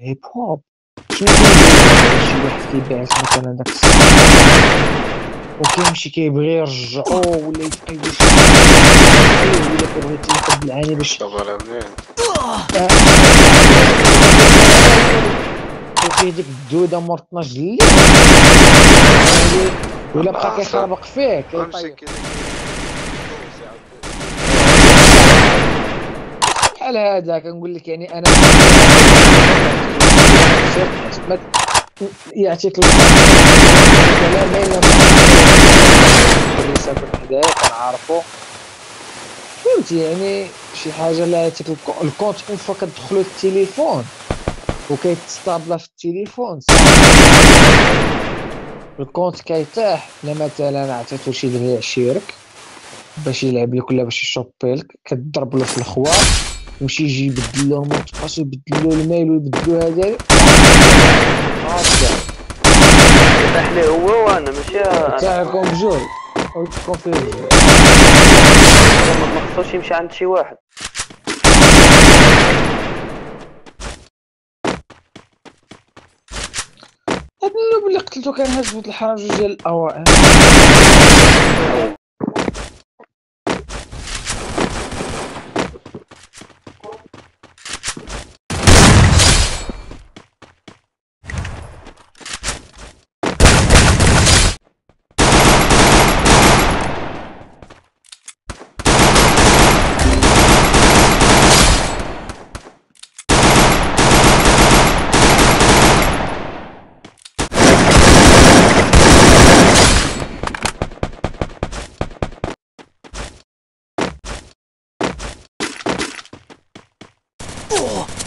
هيب هوب. شنو شي واحد كيبيعك مثلا داك وكيمشي كيبغي يرجعو ولا يتقيد شي ولا كيبغي تياخد العاني باش منين فيه ديك الدودة مور 12 الليل. ولا بقى كيخربق فيه امسك بحال هذا كنقول لك يعني أنا يعطيك الكلام الا اللي ساكن حدايا كنعرفو. فهمتي؟ يعني شي حاجة لا يعطيك الكو- الكونت أون فوا كتدخلو التليفون وكيتستابلا في التليفون. الكونت كيطيح الا مثلا عطيتو شي دري عشيرك باش يلعب لك ولا باش يشوبي لك كتضرب له في الخوار. يمشي يجي يبدل له الموت باس يبدل له المايل ويبدلو هذا. يفتح لي هو وأنا ماشي تاعكم بجوج ويكون فيه بجوج ما خصوش يمشي عند شي واحد. النوب اللي قتلتو كان في الحرام جوج ديال الأوائل. Oh!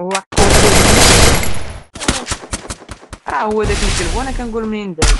آه، هو راه هو داك الكلب وأنا كنقول منين داز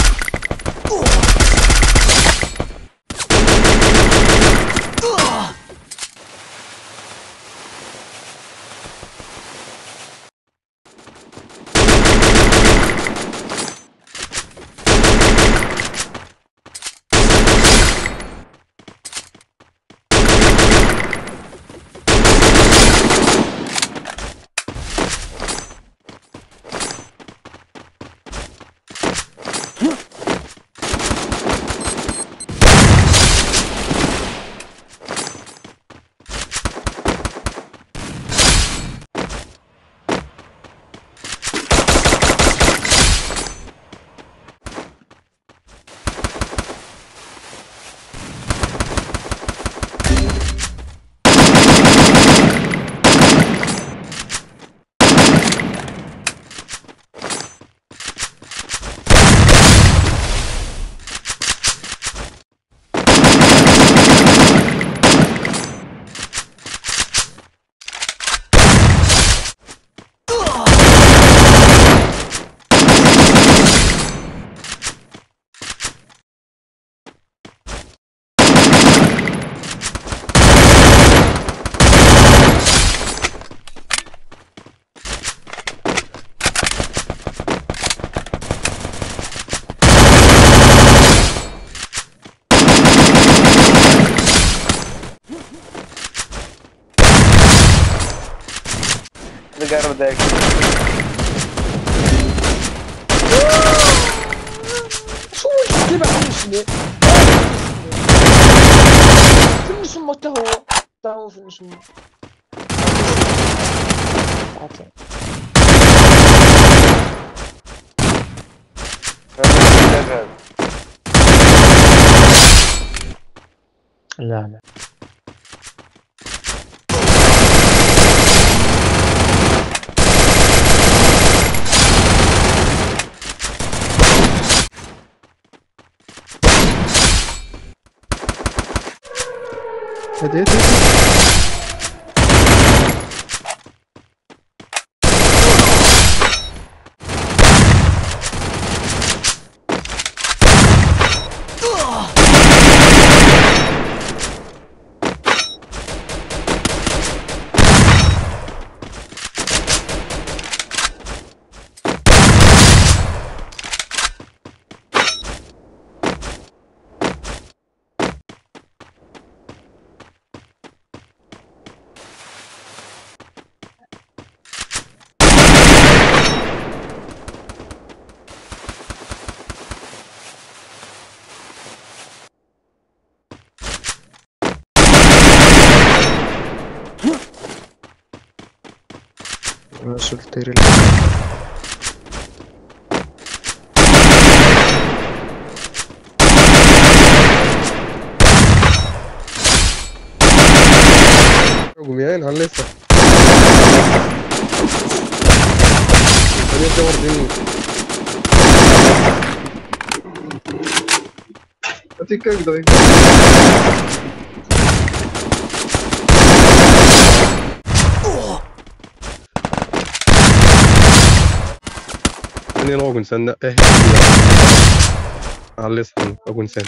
قرب ذاك شو اللي بعملش فين نسمو حتى هو حتى هو cadê? cadê? هدي هدي soltero Gumiain, halesa. Tadi ada ordin. Ketika اوغن سنة إيه على اليسار اوغن سنة